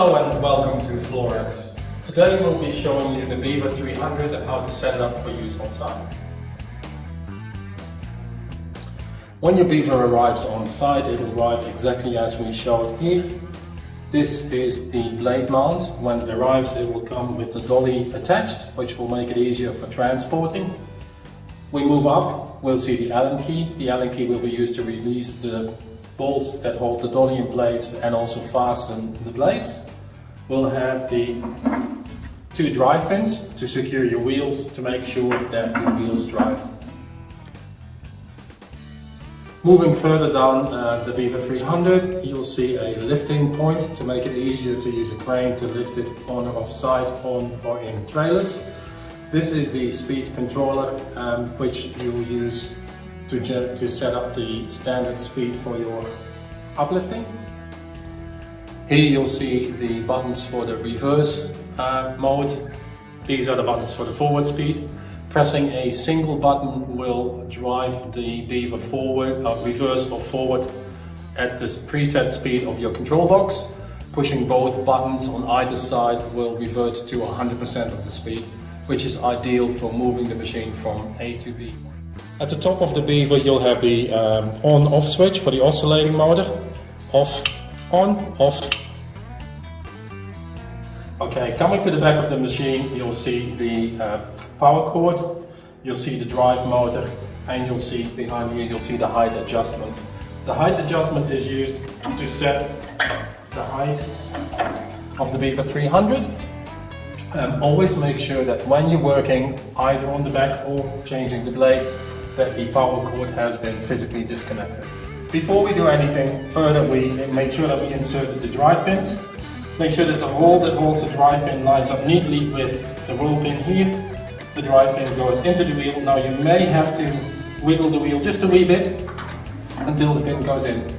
Hello and welcome to Floorex. Today we'll be showing you the Beaver 300 and how to set it up for use on site. When your Beaver arrives on site, it will arrive exactly as we showed here. This is the blade mount. When it arrives, it will come with the dolly attached, which will make it easier for transporting. We move up, we'll see the Allen key. The Allen key will be used to release the bolts that hold the dolly in place and also fasten the blades. We'll have the two drive pins to secure your wheels to make sure that your wheels drive. Moving further down uh, the Beaver 300, you'll see a lifting point to make it easier to use a crane to lift it on or off site, on or in trailers. This is the speed controller um, which you'll use to, to set up the standard speed for your uplifting. Here you'll see the buttons for the reverse uh, mode. These are the buttons for the forward speed. Pressing a single button will drive the beaver forward, uh, reverse or forward at the preset speed of your control box. Pushing both buttons on either side will revert to 100% of the speed, which is ideal for moving the machine from A to B. At the top of the beaver you'll have the um, on-off switch for the oscillating motor. Off, on, off, Okay, coming to the back of the machine, you'll see the uh, power cord, you'll see the drive motor, and you'll see behind you, you'll see the height adjustment. The height adjustment is used to set the height of the Beaver 300. Um, always make sure that when you're working either on the back or changing the blade, that the power cord has been physically disconnected. Before we do anything further, we make sure that we insert the drive pins Make sure that the hole that holds the drive pin lines up neatly with the roll pin here. The drive pin goes into the wheel. Now you may have to wiggle the wheel just a wee bit until the pin goes in.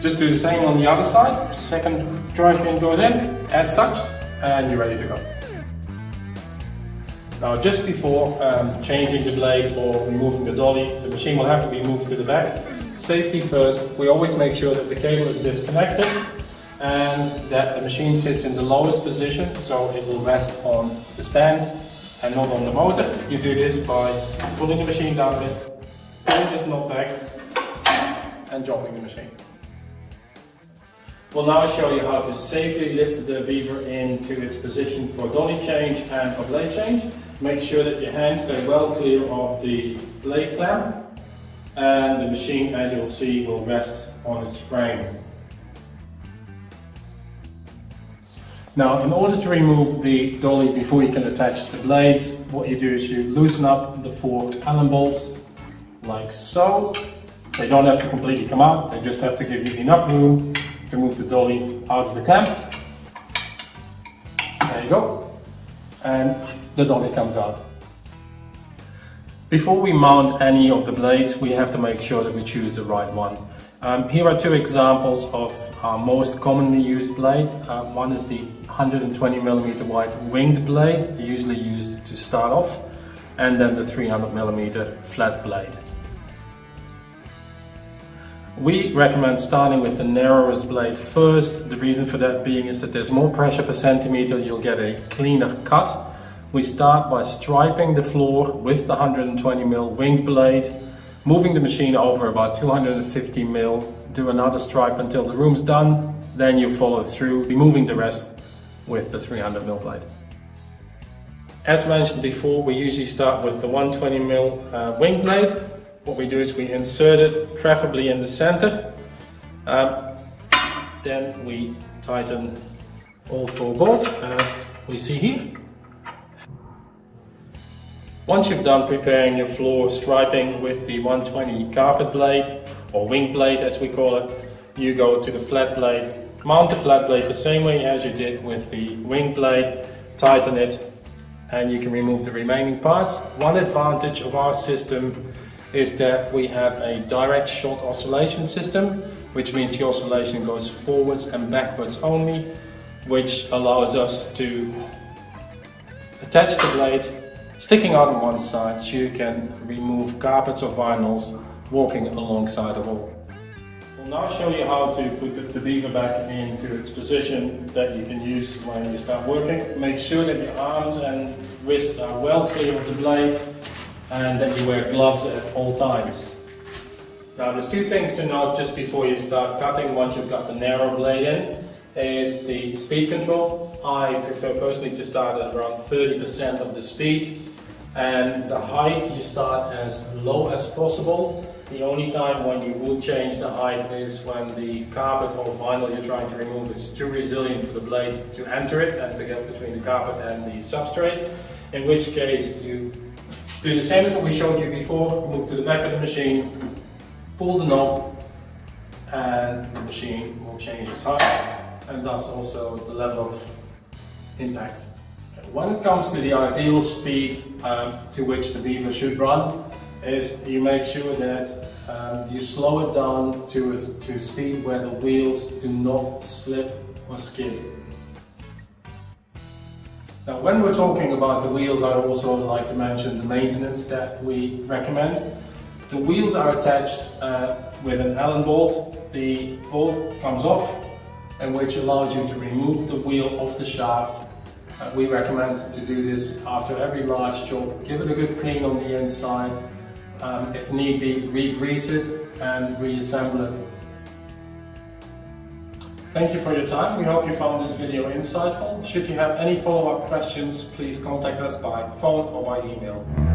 Just do the same on the other side. Second drive pin goes in as such and you're ready to go. Now just before um, changing the blade or removing the dolly, the machine will have to be moved to the back Safety first, we always make sure that the cable is disconnected and that the machine sits in the lowest position so it will rest on the stand and not on the motor. You do this by pulling the machine down a bit, pulling this knob back and dropping the machine. We'll now show you how to safely lift the beaver into its position for dolly change and for blade change. Make sure that your hands stay well clear of the blade clamp and the machine, as you'll see, will rest on its frame. Now, in order to remove the dolly before you can attach the blades, what you do is you loosen up the four Allen bolts, like so. They don't have to completely come out, they just have to give you enough room to move the dolly out of the clamp. There you go. And the dolly comes out. Before we mount any of the blades, we have to make sure that we choose the right one. Um, here are two examples of our most commonly used blade. Uh, one is the 120 millimeter wide winged blade, usually used to start off, and then the 300 millimeter flat blade. We recommend starting with the narrowest blade first. The reason for that being is that there's more pressure per centimeter, you'll get a cleaner cut we start by striping the floor with the 120 mm winged blade, moving the machine over about 250 mm, do another stripe until the room's done, then you follow through, removing the rest with the 300 mm blade. As mentioned before, we usually start with the 120 mm uh, wing blade. What we do is we insert it, preferably in the center. Um, then we tighten all four bolts as we see here. Once you've done preparing your floor striping with the 120 carpet blade or wing blade as we call it, you go to the flat blade, mount the flat blade the same way as you did with the wing blade, tighten it and you can remove the remaining parts. One advantage of our system is that we have a direct shot oscillation system, which means the oscillation goes forwards and backwards only, which allows us to attach the blade Sticking out on one side, you can remove carpets or vinyls walking alongside a wall. We'll now show you how to put the, the beaver back into its position that you can use when you start working. Make sure that your arms and wrists are well clear of the blade and that you wear gloves at all times. Now there's two things to note just before you start cutting once you've got the narrow blade in is the speed control. I prefer personally to start at around 30% of the speed and the height you start as low as possible the only time when you would change the height is when the carpet or vinyl you're trying to remove is too resilient for the blade to enter it and to get between the carpet and the substrate. In which case you do the same as what we showed you before, move to the back of the machine, pull the knob and the machine will change its height and thus also the level of impact. When it comes to the ideal speed um, to which the beaver should run, is you make sure that um, you slow it down to a, to speed where the wheels do not slip or skid. Now when we're talking about the wheels I'd also like to mention the maintenance that we recommend. The wheels are attached uh, with an Allen bolt. The bolt comes off and which allows you to remove the wheel off the shaft. Uh, we recommend to do this after every large job. Give it a good clean on the inside um, if need be, re-grease it and reassemble it. Thank you for your time. We hope you found this video insightful. Should you have any follow-up questions, please contact us by phone or by email.